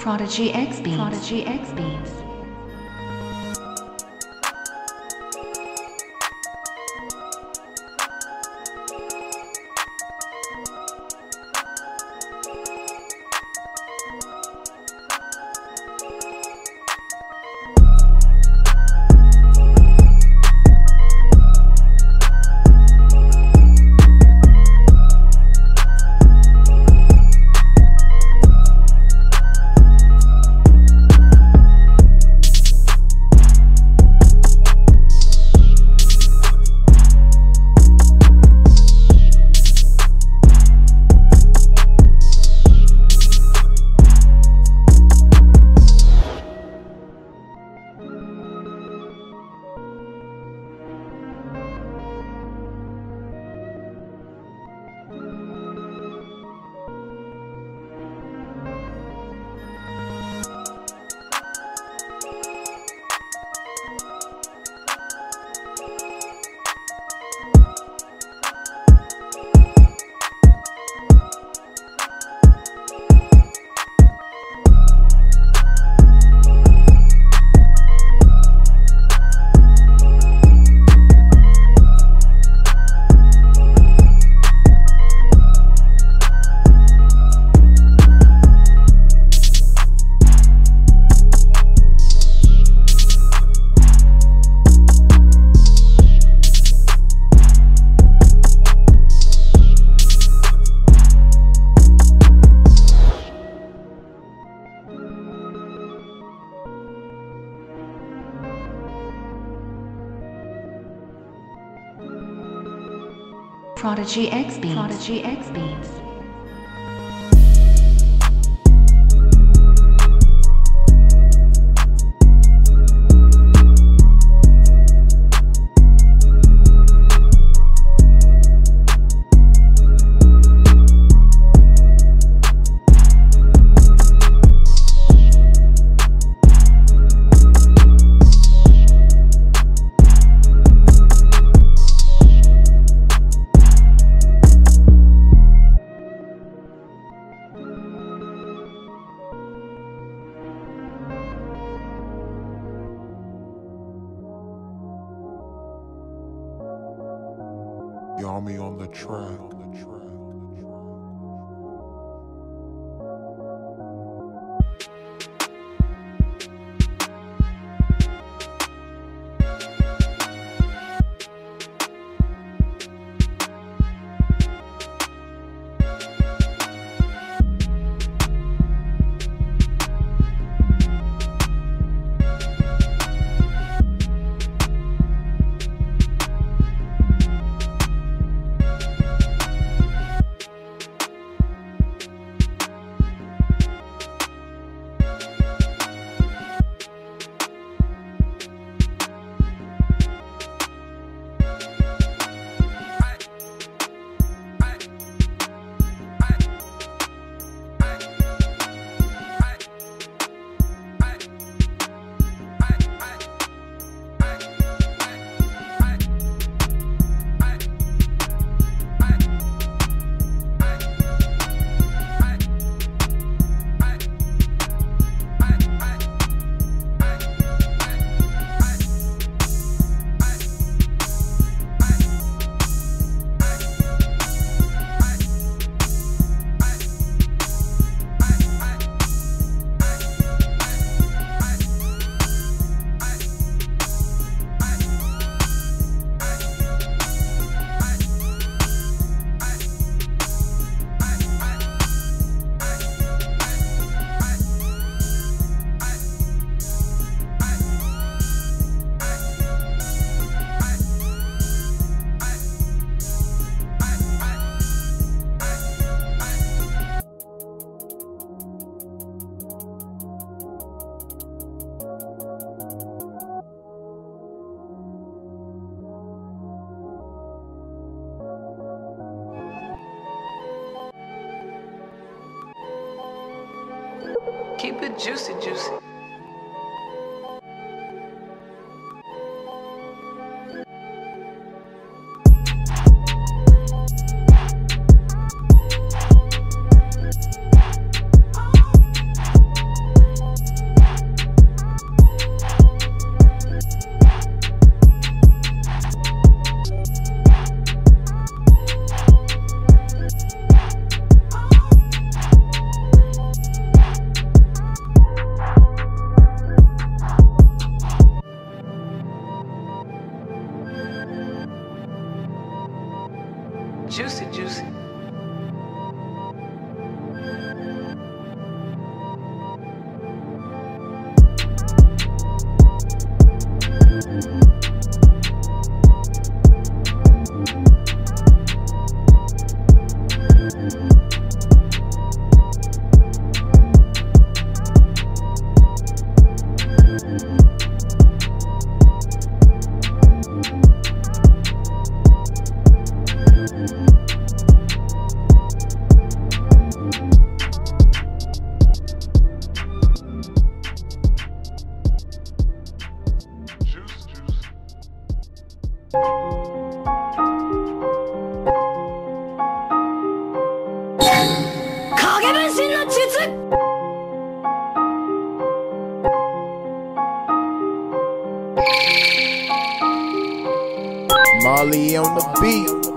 Prodigy X Beats. Prodigy X Beats. Prodigy X Beats. Prodigy X Beats. Yami on the track. Keep it juicy, juicy. Juicy, juicy. On the beat.